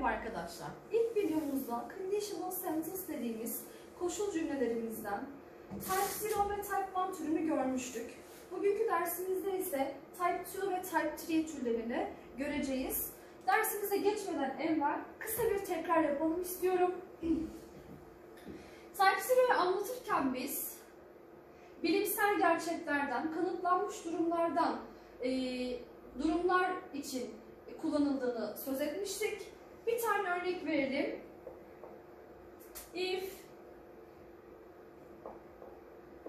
Merhaba arkadaşlar. İlk videomuzda conditional sentence dediğimiz koşul cümlelerimizden Type 0 ve Type 1 türünü görmüştük. Bugünkü dersimizde ise Type 2 ve Type 3 türlerini göreceğiz. Dersimize geçmeden evvel kısa bir tekrar yapalım istiyorum. Type 0'ı anlatırken biz bilimsel gerçeklerden, kanıtlanmış durumlardan, e, durumlar için kullanıldığını söz etmiştik. Bir tane örnek verelim. If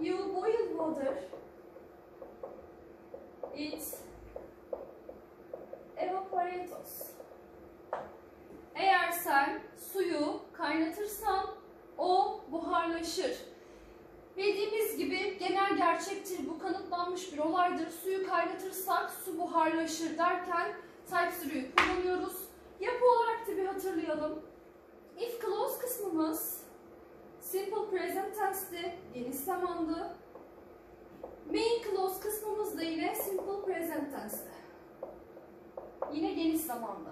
you boil water, it evaporates. Eğer sen suyu kaynatırsan o buharlaşır. Bildiğimiz gibi genel gerçektir, bu kanıtlanmış bir olaydır. Suyu kaynatırsak su buharlaşır derken Type 0'ı kullanıyoruz. Yapı olarak da bir hatırlayalım. If clause kısmımız simple present tense'ti, geniş zamandı. Main clause kısmımız da yine simple present tense'ti. Yine geniş zamanda.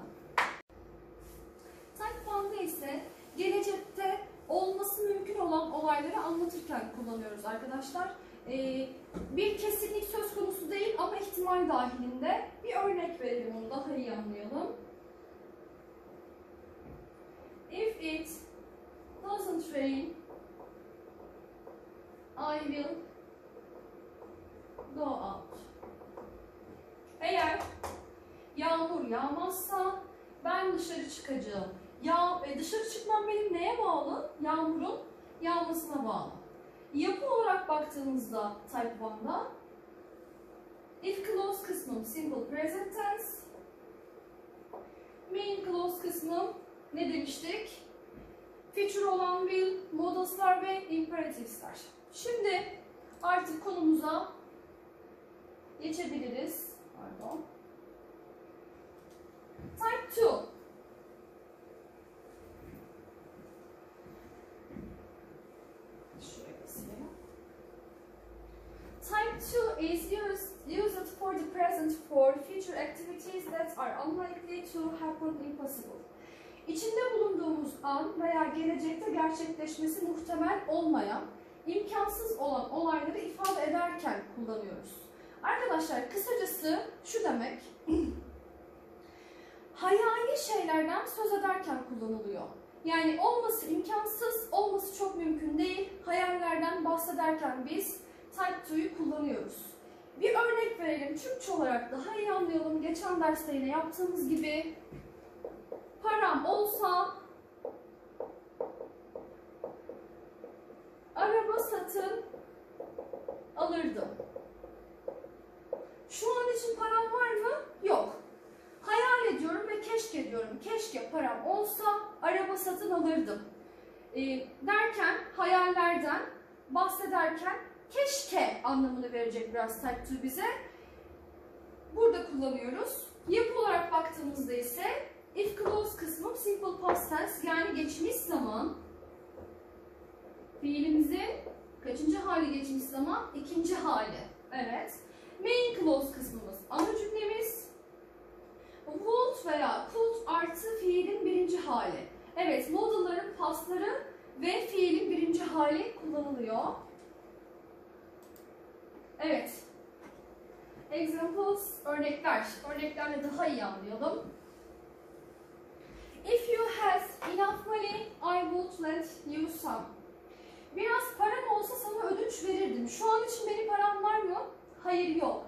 Type 1'da ise gelecekte olması mümkün olan olayları anlatırken kullanıyoruz arkadaşlar. Ee, bir kesinlik söz konusu değil ama ihtimal dahilinde bir örnek verelim onu daha iyi anlayalım. If it doesn't rain, I will go out. Eğer yağmur yağmazsa ben dışarı çıkacağım. Ya e, dışarı çıkmam benim neye bağlı? Yağmurun yağmasına bağlı. Yapı olarak baktığımızda Type 1'da if clause kısmım simple present tense, main clause kısmım ne demiştik? Feature olan will, modals'lar ve imperatives'ler. Şimdi artık konumuza geçebiliriz. Pardon. Type 2. Type 2 is used, used for the present for future activities that are unlikely to happen impossible. İçinde bulunduğumuz an veya gelecekte gerçekleşmesi muhtemel olmayan, imkansız olan olayları ifade ederken kullanıyoruz. Arkadaşlar kısacası şu demek, hayali şeylerden söz ederken kullanılıyor. Yani olması imkansız, olması çok mümkün değil. Hayallerden bahsederken biz Type 2'yu kullanıyoruz. Bir örnek verelim. Türkçe olarak daha iyi anlayalım. Geçen derste yine yaptığımız gibi param olsa araba satın alırdım. Şu an için param var mı? Yok. Hayal ediyorum ve keşke diyorum. Keşke param olsa araba satın alırdım. E, derken hayallerden bahsederken keşke anlamını verecek biraz type 2 bize. Burada kullanıyoruz. Yapı olarak baktığımızda ise if clause kısmı simple past tense yani geçmiş zaman fiilimizin kaçıncı hali geçmiş zaman? ikinci hali. Evet. Main clause kısmımız ana cümlemiz. Would veya could artı fiilin birinci hali. Evet, modalların pastları ve fiilin birinci hali kullanılıyor. Evet. Examples, örnekler. Örneklerle daha iyi anlayalım. If you had enough money, I would let you some. Biraz param olsa sana ödünç verirdim. Şu an için benim param var mı? Hayır yok.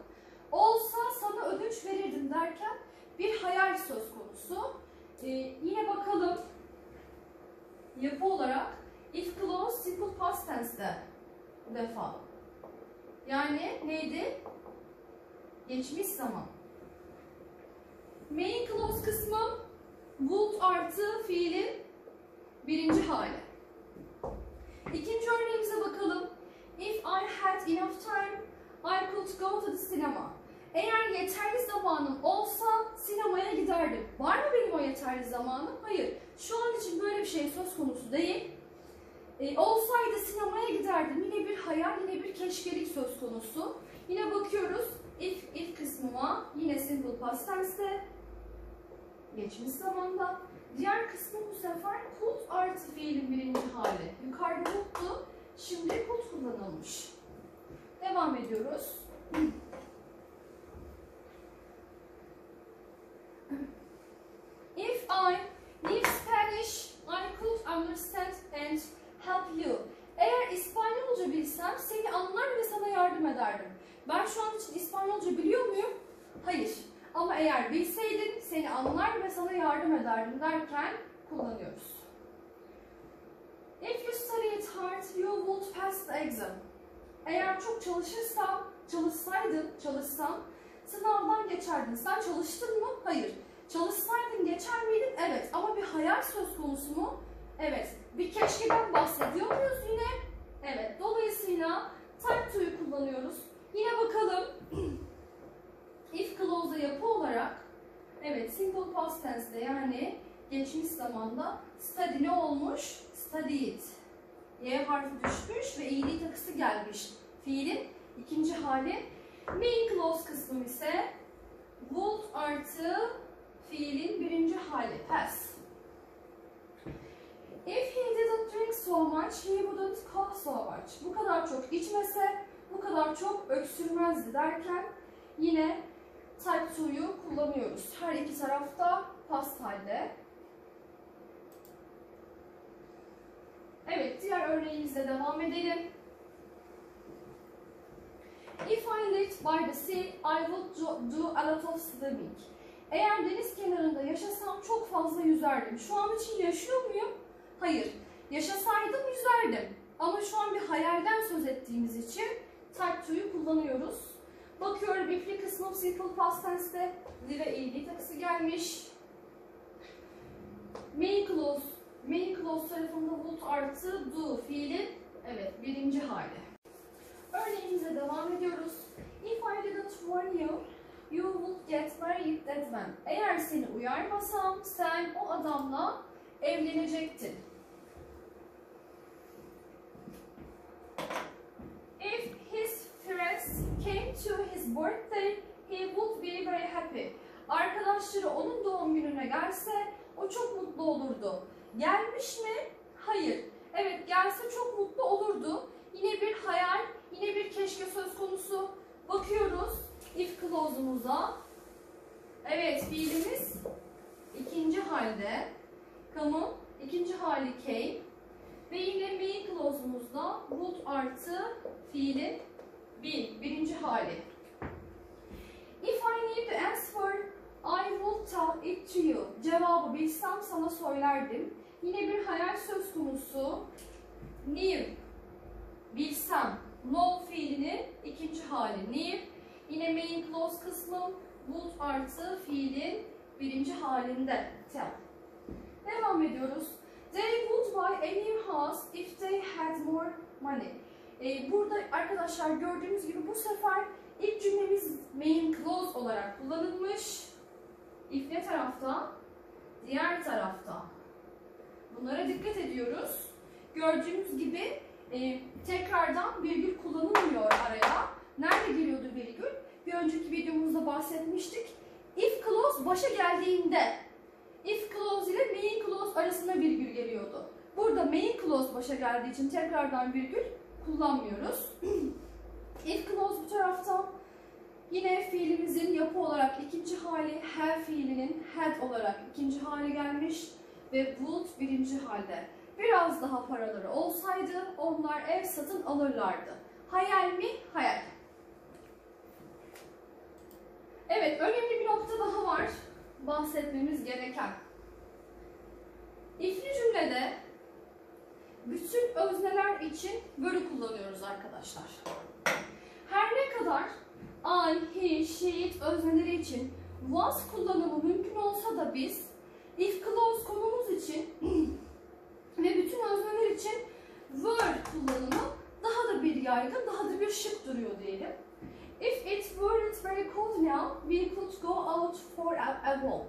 Olsa sana ödünç verirdim derken bir hayal söz konusu. Ee, yine bakalım yapı olarak if clause simple past tense'de bu defa. Yani neydi? Geçmiş zaman. Main clause kısmı would artı fiilin birinci hali. İkinci örneğimize bakalım. If I had enough time, I could go to the cinema. Eğer yeterli zamanım olsa sinemaya giderdim. Var mı benim o yeterli zamanım? Hayır. Şu an için böyle bir şey söz konusu değil. E, olsaydı sinemaya giderdim. Yine bir hayal, yine bir keşkelik söz konusu. Yine bakıyoruz if, if kısmıma yine simple past tense'de geçmiş zamanda. Diğer kısmı bu sefer could artı fiilin birinci hali. Yukarıda would'tu, şimdi could kullanılmış. Devam ediyoruz. If I knew Spanish, I could understand and help you. Eğer İspanyolca bilsem seni anlar ve sana yardım ederdim. Ben şu an için İspanyolca biliyor muyum? Hayır. Ama eğer bilseydin seni anlar yardım ederdim derken kullanıyoruz. If you studied hard, you would pass the exam. Eğer çok çalışırsan, çalışsaydın, çalışsan sınavdan geçerdin. Sen çalıştın mı? Hayır. Çalışsaydın geçer miydin? Evet. Ama bir hayal söz konusu mu? Evet. Bir keşkeden bahsediyor muyuz yine? Evet. Dolayısıyla type to'yu kullanıyoruz. Yine bakalım. If clause'a yapı olarak evet simple past tense'de yani geçmiş zamanda study ne olmuş? Studied. Y harfi düşmüş ve iyiliği takısı gelmiş. Fiilin ikinci hali. Main clause kısmı ise would artı fiilin birinci hali. Pass. If he didn't drink so much, he wouldn't cough so much. Bu kadar çok içmese, bu kadar çok öksürmezdi derken yine type to'yu kullanıyoruz. Her iki tarafta past halde. Evet, diğer örneğimizle devam edelim. If I lived by the sea, I would do, a lot of swimming. Eğer deniz kenarında yaşasam çok fazla yüzerdim. Şu an için yaşıyor muyum? Hayır. Yaşasaydım yüzerdim. Ama şu an bir hayalden söz ettiğimiz için type to'yu kullanıyoruz. Bakıyorum if'li kısmı simple past tense'de live ilgi takısı gelmiş. Main clause, main clause tarafında would artı do fiilin evet birinci hali. Örneğimize devam ediyoruz. If I didn't warn you, you would get married that man. Eğer seni uyarmasam sen o adamla evlenecektin. If his friends came to his birthday, he would be very happy. Arkadaşları onun doğum gününe gelse o çok mutlu olurdu. Gelmiş mi? Hayır. Evet gelse çok mutlu olurdu. Yine bir hayal, yine bir keşke söz konusu. Bakıyoruz if clause'umuza. Evet fiilimiz ikinci halde. Kamu ikinci hali came. Ve yine main clause'umuzda would artı fiilin bir, birinci hali. If I knew the answer, I would tell it to you. Cevabı bilsem sana söylerdim. Yine bir hayal söz konusu. Knew, bilsem. Know fiilinin ikinci hali. Knew. Yine main clause kısmı would artı fiilin birinci halinde. Tell. Devam ediyoruz. They would buy a new house if they had more money. Ee, burada arkadaşlar gördüğünüz gibi bu sefer ilk cümlemiz main clause olarak kullanılmış. If ne tarafta? Diğer tarafta. Bunlara dikkat ediyoruz. Gördüğünüz gibi e, tekrardan virgül kullanılmıyor araya. Nerede geliyordu virgül? Bir önceki videomuzda bahsetmiştik. If clause başa geldiğinde if clause ile main clause arasında virgül geliyordu. Burada main clause başa geldiği için tekrardan virgül kullanmıyoruz. if clause bu tarafta yine fiilimizin yapı olarak ikinci hali have fiilinin had olarak ikinci hali gelmiş ve would birinci halde. Biraz daha paraları olsaydı onlar ev satın alırlardı. Hayal mi? Hayal. Evet, önemli bir nokta daha var bahsetmemiz gereken. İfli cümlede bütün özneler için bölü kullanıyoruz arkadaşlar. Her ne kadar I, he, she, it özneleri için was kullanımı mümkün olsa da biz if clause konumuz için ve bütün özneler için were kullanımı daha da bir yaygın, daha da bir şık duruyor diyelim. If it weren't very cold now, we could go out for a, a walk.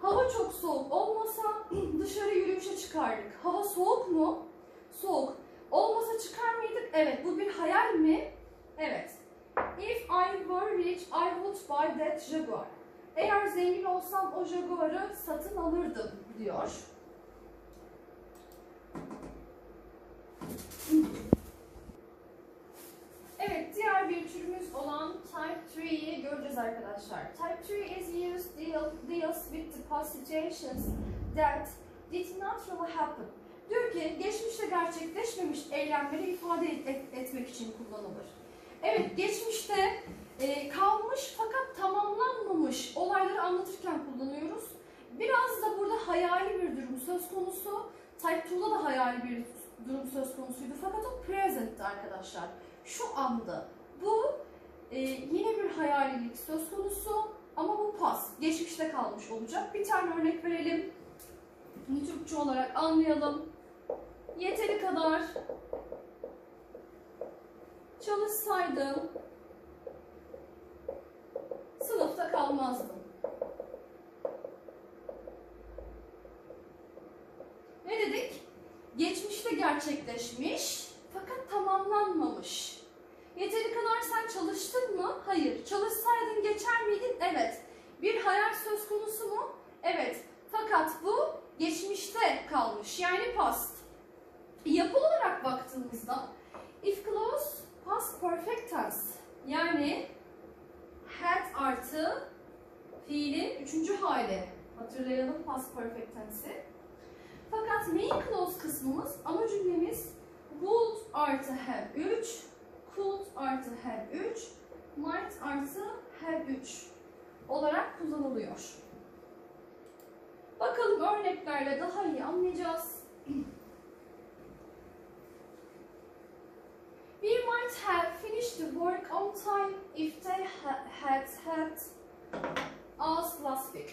Hava çok soğuk olmasa dışarı yürüyüşe çıkardık. Hava soğuk mu? Soğuk. Olmasa çıkar mıydık? Evet. Bu bir hayal mi? Evet. If I were rich, I would buy that Jaguar. Eğer zengin olsam o Jaguar'ı satın alırdım diyor. Evet, diğer bir türümüz olan Type 3'yi göreceğiz arkadaşlar. Type 3 is used deal, deals with the past situations that did not really happen. Diyor ki, geçmişte gerçekleşmemiş eylemleri ifade et, et- etmek için kullanılır. Evet, geçmişte e, kalmış fakat tamamlanmamış olayları anlatırken kullanıyoruz. Biraz da burada hayali bir durum söz konusu. Type 2'da da hayali bir durum söz konusuydu fakat o present'ti arkadaşlar. Şu anda. Bu e, yine bir hayalilik söz konusu ama bu past, geçmişte kalmış olacak. Bir tane örnek verelim. Türkçe olarak anlayalım. Yeteri kadar çalışsaydım sınıfta kalmazdım. Ne dedik? Geçmişte gerçekleşmiş fakat tamamlanmamış. Yeteri kadar sen çalıştın mı? Hayır. Çalışsaydın geçer miydin? Evet. Bir hayal söz konusu mu? Evet. Fakat bu geçmişte kalmış. Yani past. Yapı olarak baktığımızda if clause past perfect tense yani had artı fiilin üçüncü hali. Hatırlayalım past perfect tense'i. Fakat main clause kısmımız ana cümlemiz would artı have 3, could artı have 3, might artı have 3 olarak kullanılıyor. Bakalım örneklerle daha iyi anlayacağız. We might have finished the work on time if they ha had had us last week.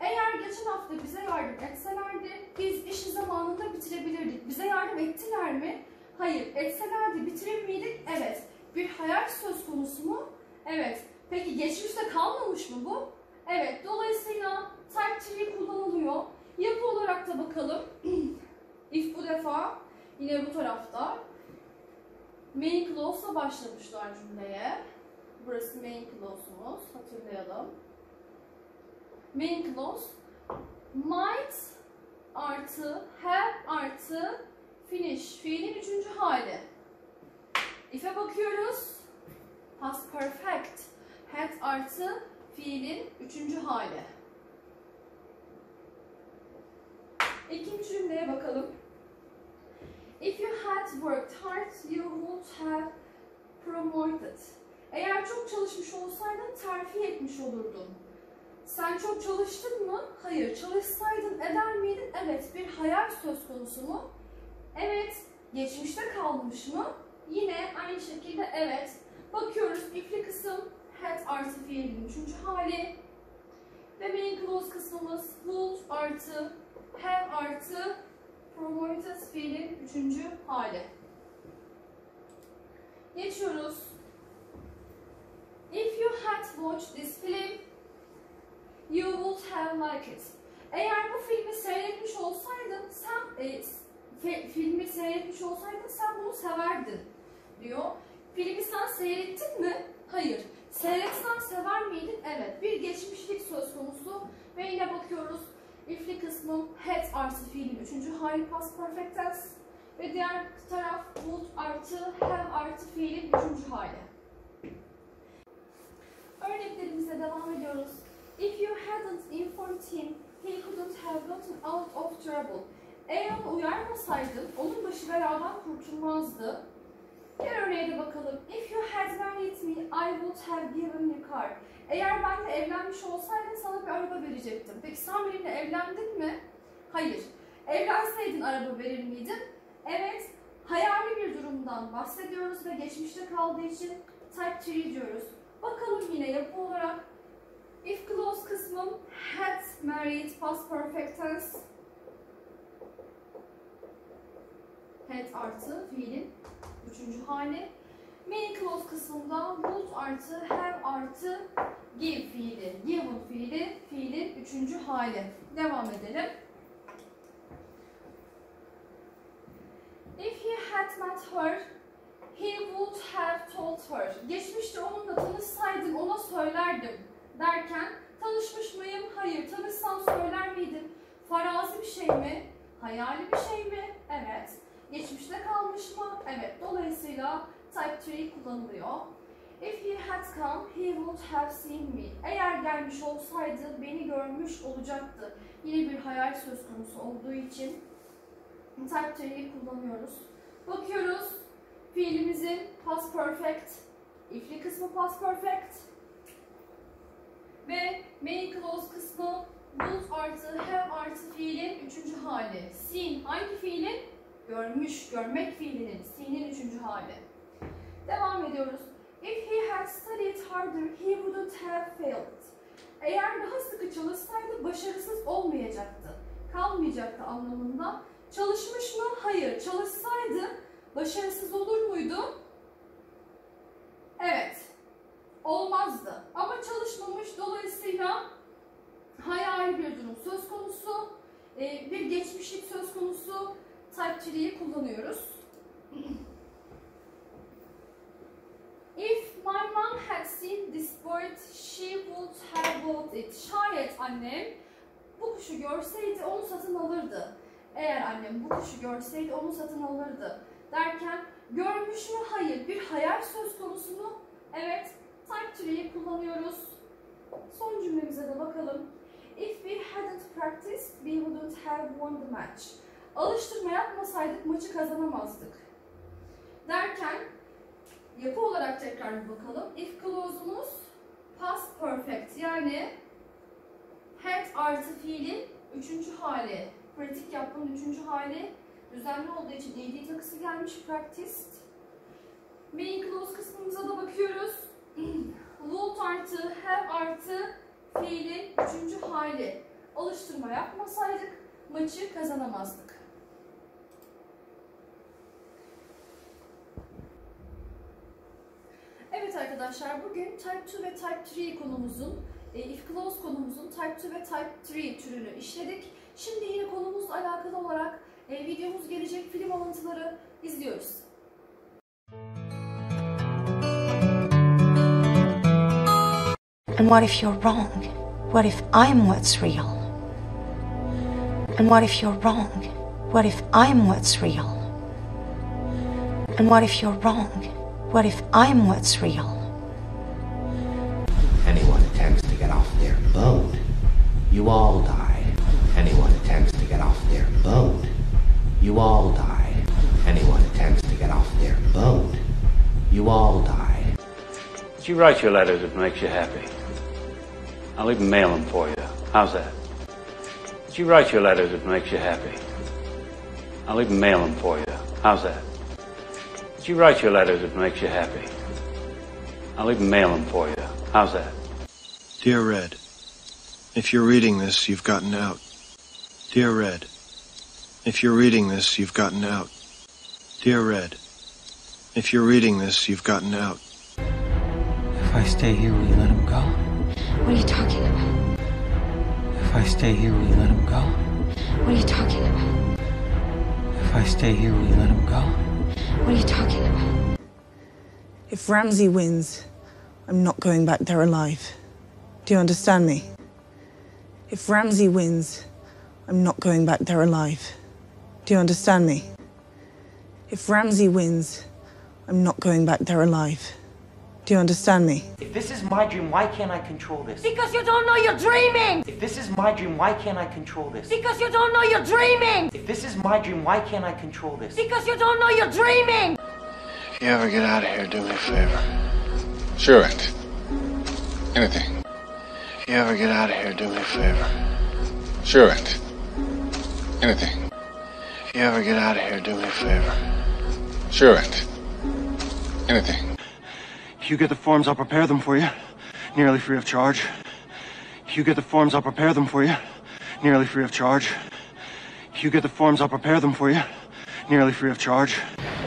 Eğer geçen hafta bize yardım etselerdi, biz işi zamanında bitirebilirdik. Bize yardım ettiler mi? Hayır. Etselerdi bitirir miydik? Evet. Bir hayal söz konusu mu? Evet. Peki geçmişte kalmamış mı bu? Evet. Dolayısıyla type 3 kullanılıyor. Yapı olarak da bakalım. if bu defa yine bu tarafta main clause'la başlamışlar cümleye. Burası main clause'umuz. Hatırlayalım. Main clause might artı have artı finish fiilin üçüncü hali. If'e bakıyoruz. Past perfect. Had artı fiilin üçüncü hali. İkinci cümleye bakalım. Had worked hard, you would have promoted. Eğer çok çalışmış olsaydın terfi etmiş olurdun. Sen çok çalıştın mı? Hayır. Çalışsaydın eder miydin? Evet. Bir hayal söz konusu mu? Evet. Geçmişte kalmış mı? Yine aynı şekilde evet. Bakıyoruz ifli kısım had artı fiilin üçüncü hali. Ve main clause kısmımız would artı have artı promoted fiilin üçüncü hali. Geçiyoruz. If you had watched this film, you would have liked it. Eğer bu filmi seyretmiş olsaydın, sen e, fe- filmi seyretmiş olsaydın sen bunu severdin diyor. Filmi sen seyrettin mi? Hayır. Seyretsen sever miydin? Evet. Bir geçmişlik söz konusu ve yine bakıyoruz. If'li kısmı had artı fiilin üçüncü hali past perfect tense ve diğer taraf would artı have artı fiilin üçüncü hali. Örneklerimize devam ediyoruz. If you hadn't informed him, he couldn't have gotten out of trouble. Eğer onu uyarmasaydın, onun başı beladan kurtulmazdı. Bir örneğe de bakalım. If you had married me, I would have given you car. Eğer benimle evlenmiş olsaydın sana bir araba verecektim. Peki sen benimle evlendin mi? Hayır. Evlenseydin araba verir miydin? Evet. Hayali bir durumdan bahsediyoruz ve geçmişte kaldığı için type 3 diyoruz. Bakalım yine yapı olarak If clause kısmım had married past perfect tense. Had artı fiilin üçüncü hali. Main clause kısmında would artı have artı give fiili. Given fiili fiilin üçüncü hali. Devam edelim. If he had met her, he would have told her. Geçmişte onunla tanışsaydım ona söylerdim derken Tanışmış mıyım? Hayır. Tanışsam söyler miydim? Farazi bir şey mi? Hayali bir şey mi? Evet. Geçmişte kalmış mı? Evet. Dolayısıyla type 3 kullanılıyor. If he had come, he would have seen me. Eğer gelmiş olsaydı beni görmüş olacaktı. Yine bir hayal söz konusu olduğu için type 3'yi kullanıyoruz. Bakıyoruz. Fiilimizin past perfect, if'li kısmı past perfect ve main clause kısmı would artı have artı fiilin üçüncü hali. Seen hangi fiilin? Görmüş, görmek fiilinin. Seen'in üçüncü hali. Devam ediyoruz. If he had studied harder, he wouldn't have failed. Eğer daha sıkı çalışsaydı başarısız olmayacaktı. Kalmayacaktı anlamında. Çalışmış mı? Hayır. Çalışsaydı başarısız olur muydu? Evet. Olmazdı. Ama çalışmamış dolayısıyla hayali bir durum söz konusu. Ee, bir geçmişlik söz konusu. Type 3'yi kullanıyoruz. If my mom had seen this bird, she would have bought it. Şayet annem bu kuşu görseydi onu satın alırdı. Eğer annem bu kuşu görseydi onu satın alırdı. Derken görmüş mü? Hayır. Bir hayal söz konusu mu? Evet. Type 3'yi kullanıyoruz. Son cümlemize de bakalım. If we hadn't practiced, we wouldn't have won the match. Alıştırma yapmasaydık maçı kazanamazdık. Derken yapı olarak tekrar bir bakalım. If clause'umuz past perfect yani had artı fiilin üçüncü hali. Pratik yapmanın üçüncü hali düzenli olduğu için ed takısı gelmiş practiced. Main clause kısmımıza da bakıyoruz. Would artı have artı fiilin üçüncü hali. Alıştırma yapmasaydık maçı kazanamazdık. Evet arkadaşlar bugün Type 2 ve Type 3 konumuzun, e, if clause konumuzun Type 2 ve Type 3 türünü işledik. Şimdi yine konumuzla alakalı olarak e, videomuz gelecek film alıntıları izliyoruz. And what if you're wrong? What if I'm what's real? And what if you're wrong? What if I'm what's real? And what if you're wrong? What if I'm what's real? You all die. Anyone attempts to get off their boat, you all die. Anyone attempts to get off their boat, you all die. Did you write your letters if it makes you happy? I'll even mail them for you. How's that? Did you write your letters if it makes you happy? I'll even mail them for you. How's that? Did you write your letters if it makes you happy? I'll even mail them for you. How's that? Dear Red, if you're reading this, you've gotten out. Dear Red, if you're reading this, you've gotten out. Dear Red, if you're reading this, you've gotten out. If I stay here, will you let him go? What are you talking about? If I stay here, will you let him go? What are you talking about? If I stay here, will you let him go? What are you talking about? If Ramsey wins, I'm not going back there alive. Do you understand me? If Ramsey wins, I'm not going back there alive. Do you understand me? If Ramsey wins, I'm not going back there alive. Do you understand me? If this is my dream, why can't I control this? Because you don't know you're dreaming! If this is my dream, why can't I control this? Because you don't know you're dreaming! If this is my dream, why can't I control this? Because you don't know you're dreaming! If you ever get out of here, do me a favor. Sure, Aunt. Anything. If you ever get out of here, do me a favor. Sure, Aunt. Anything. If you ever get out of here, do me a favor. Sure, Aunt. Anything. If you get the forms, I'll prepare them for you. Nearly free of charge. If you get the forms, I'll prepare them for you. Nearly free of charge. If you get the forms, I'll prepare them for you. Nearly free of charge.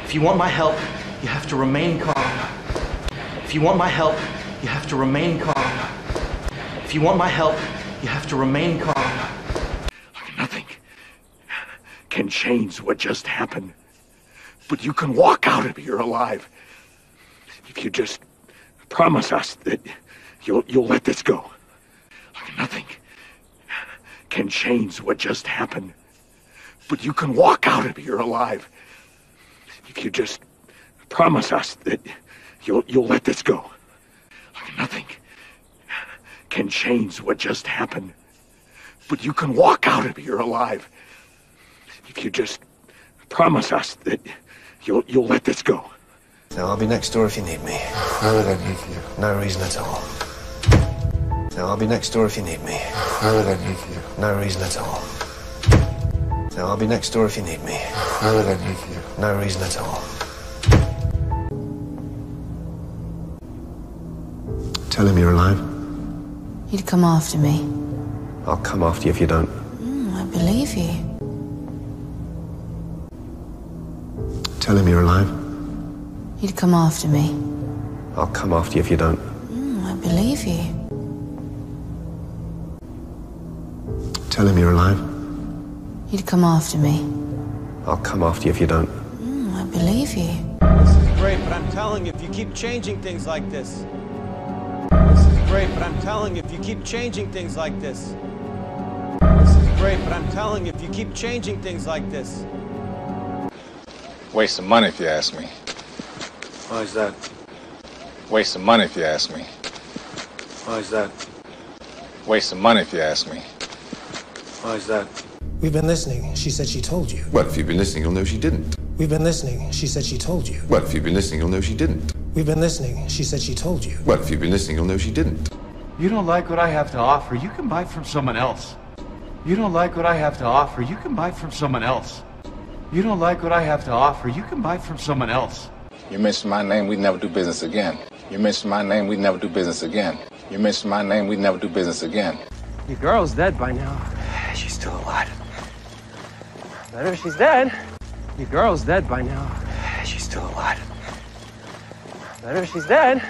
If you want my help, you have to remain calm. If you want my help, you have to remain calm. If you want my help, you have to remain calm. Nothing can change what just happened. But you can walk out of here alive. If you just promise us that you'll you'll let this go. Nothing can change what just happened. But you can walk out of here alive. If you just promise us that you'll you'll let this go. Nothing can change what just happened. But you can walk out of here alive. If you just promise us that you'll you'll let this go. Now, I'll be next door if you need me. Why would I need you? No reason at all. Now, I'll be next door if you need me. Why would I need you? No reason at all. Now, I'll be next door if you need me. Why would I need you? No reason at all. Tell him you're alive. You'd come after me. I'll come after you if you don't. Mm, I believe you. Tell him you're alive. You'd come after me. I'll come after you if you don't. Mm, I believe you. Tell him you're alive. You'd come after me. I'll come after you if you don't. Mm, I believe you. This is great, but I'm telling you, if you keep changing things like this. This is great, but I'm telling you, if you keep changing things like this. This is great, but I'm telling you, if you keep changing things like this. Waste of money if you ask me. Why is that? Waste of money if you ask me. Why is that? Waste of money if you ask me. Why is that? We've been listening. She said she told you. Well, if you've been listening, you'll know she didn't. We've been listening. She said she told you. Well, if you've been listening, you'll know she didn't. We've been listening. She said she told you. Well, if you've been listening, you'll know she didn't. You don't like what I have to offer, you can buy from someone else. You don't like what I have to offer, you can buy from someone else. You don't like what I have to offer, you can buy from someone else. You mention my name, we'd never do business again. You mention my name, we'd never do business again. You mention my name, we'd never do business again. Your girl's dead by now. She's still alive. Better if she's dead. Your girl's dead by now. She's still alive. Better if she's dead.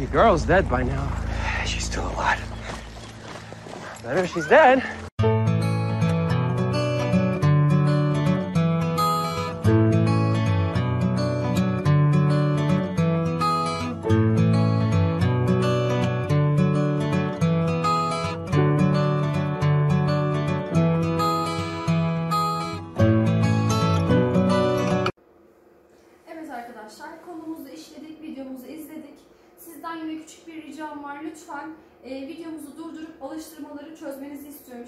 Your girl's dead by now. She's still alive. Better if she's dead.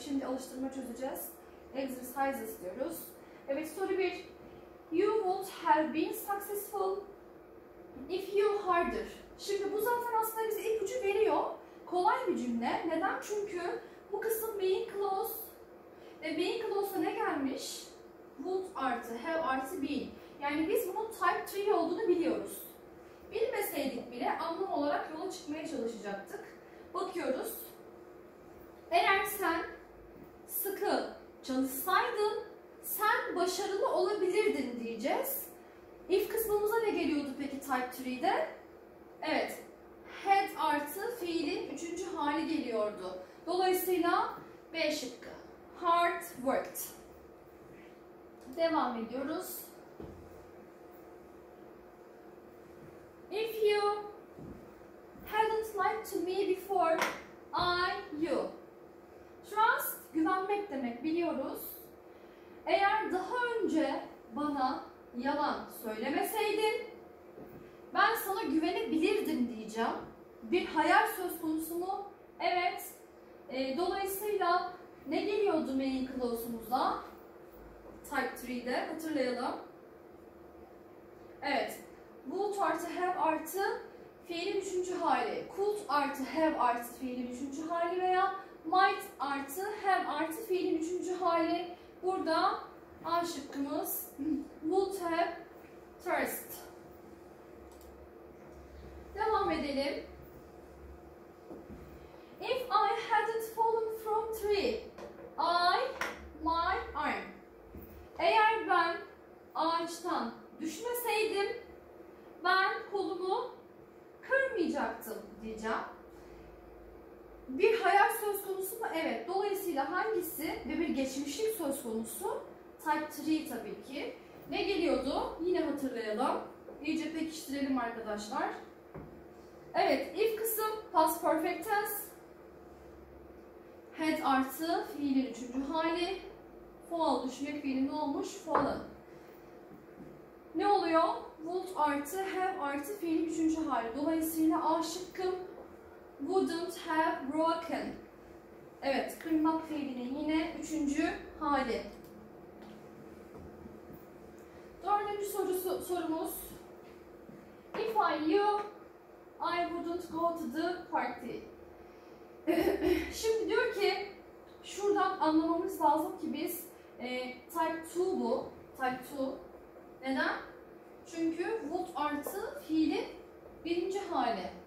Şimdi alıştırma çözeceğiz. Exercise istiyoruz. Evet soru 1. You would have been successful if you harder. Şimdi bu zaten aslında bize ipucu veriyor. Kolay bir cümle. Neden? Çünkü bu kısım being close ve being close'a ne gelmiş? Would artı have artı been. Yani biz bunun type 3 olduğunu biliyoruz. Bilmeseydik bile anlam olarak yola çıkmaya çalışacaktık. Bakıyoruz. Eğer sen sıkı çalışsaydın sen başarılı olabilirdin diyeceğiz. If kısmımıza ne geliyordu peki type 3'de? Evet. Had artı fiilin üçüncü hali geliyordu. Dolayısıyla B şıkkı. Hard worked. Devam ediyoruz. If you hadn't lied to me before, I you. Trust, güvenmek demek biliyoruz. Eğer daha önce bana yalan söylemeseydin, ben sana güvenebilirdim diyeceğim. Bir hayal söz konusu mu? Evet. E, dolayısıyla ne geliyordu main clause'umuzda? Type 3'de hatırlayalım. Evet. Would artı have artı fiilin üçüncü hali. Could artı have artı fiilin üçüncü hali veya might artı have artı fiilin üçüncü hali. Burada A şıkkımız would have thirst. Devam edelim. If I hadn't fallen from tree, I, my arm. Eğer ben ağaçtan düşmeseydim, ben kolumu kırmayacaktım diyeceğim. Bir hayal söz konusu mu? Evet. Dolayısıyla hangisi ve bir geçmişlik söz konusu? Type 3 tabii ki. Ne geliyordu? Yine hatırlayalım. İyice pekiştirelim arkadaşlar. Evet, if kısım past perfect tense. Had artı fiilin üçüncü hali. Fall düşmek fiili ne olmuş? Fallen. Ne oluyor? Would artı have artı fiilin üçüncü hali. Dolayısıyla A şıkkım wouldn't have broken. Evet, kırmak fiilinin yine üçüncü hali. Dördüncü sorusu, sorumuz. If I you, I wouldn't go to the party. Şimdi diyor ki, şuradan anlamamız lazım ki biz e, type 2 bu. Type 2. Neden? Çünkü would artı fiilin birinci hali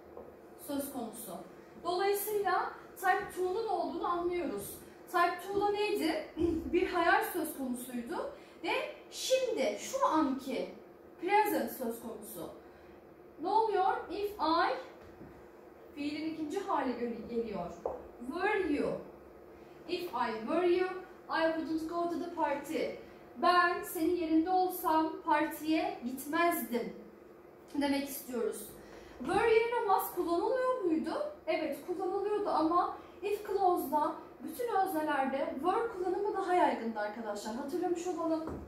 söz konusu. Dolayısıyla Type 2'nun olduğunu anlıyoruz. Type 2'da neydi? Bir hayal söz konusuydu ve şimdi şu anki present söz konusu. Ne oluyor? If I fiilin ikinci hali geliyor. Were you? If I were you, I wouldn't go to the party. Ben senin yerinde olsam partiye gitmezdim demek istiyoruz. Were yerine was kullanılıyor muydu? Evet kullanılıyordu ama if clause'da bütün öznelerde were kullanımı daha yaygındı arkadaşlar. Hatırlamış olalım.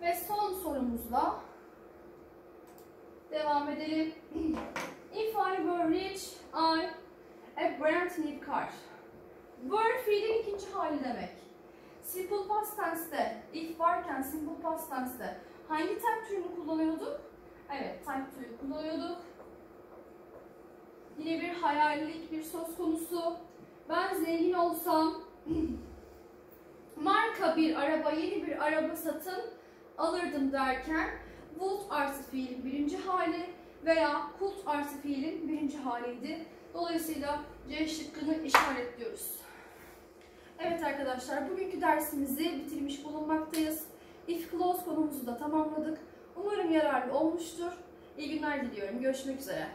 Ve son sorumuzla devam edelim. If I were rich, I a brand new car. Were fiilin ikinci hali demek. Simple past tense'te, if varken simple past tense'te hangi type türünü kullanıyorduk? Evet, type türü kullanıyorduk. Yine bir hayallik bir söz konusu. Ben zengin olsam marka bir araba, yeni bir araba satın alırdım derken would artı fiilin birinci hali veya could artı fiilin birinci haliydi. Dolayısıyla C şıkkını işaretliyoruz. Evet arkadaşlar bugünkü dersimizi bitirmiş bulunmaktayız. If clause konumuzu da tamamladık. Umarım yararlı olmuştur. İyi günler diliyorum. Görüşmek üzere.